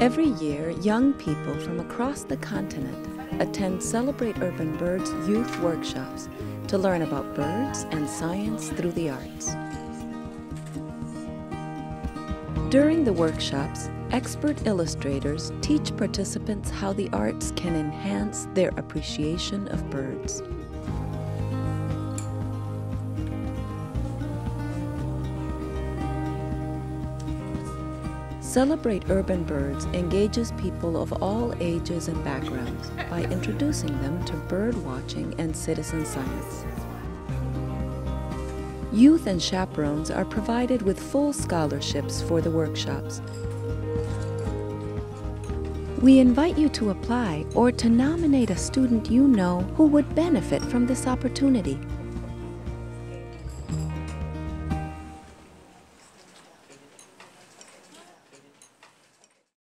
Every year, young people from across the continent attend Celebrate Urban Birds youth workshops to learn about birds and science through the arts. During the workshops, expert illustrators teach participants how the arts can enhance their appreciation of birds. Celebrate Urban Birds engages people of all ages and backgrounds by introducing them to bird watching and citizen science. Youth and chaperones are provided with full scholarships for the workshops. We invite you to apply or to nominate a student you know who would benefit from this opportunity.